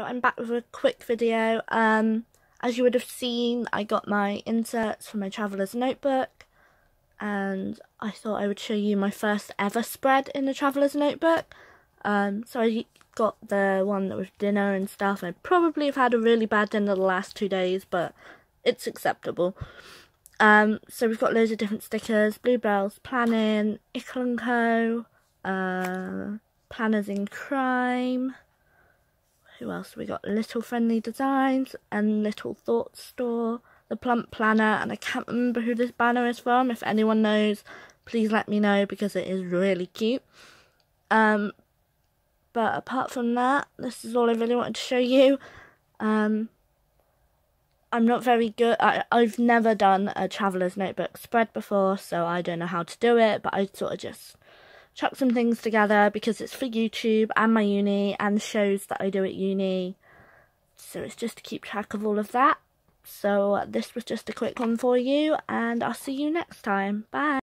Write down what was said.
I'm back with a quick video. Um, as you would have seen, I got my inserts for my Traveller's Notebook and I thought I would show you my first ever spread in the Traveller's Notebook. Um, so I got the one that was dinner and stuff. I probably have had a really bad dinner the last two days, but it's acceptable. Um, so we've got loads of different stickers, Bluebels Planning, Ickle & Co, uh, Planners in Crime, who else we got? Little Friendly Designs and Little Thought Store, The Plump Planner, and I can't remember who this banner is from. If anyone knows, please let me know because it is really cute. Um, but apart from that, this is all I really wanted to show you. Um, I'm not very good. I, I've never done a traveller's notebook spread before, so I don't know how to do it, but I sort of just chuck some things together because it's for YouTube and my uni and shows that I do at uni. So it's just to keep track of all of that. So this was just a quick one for you and I'll see you next time. Bye.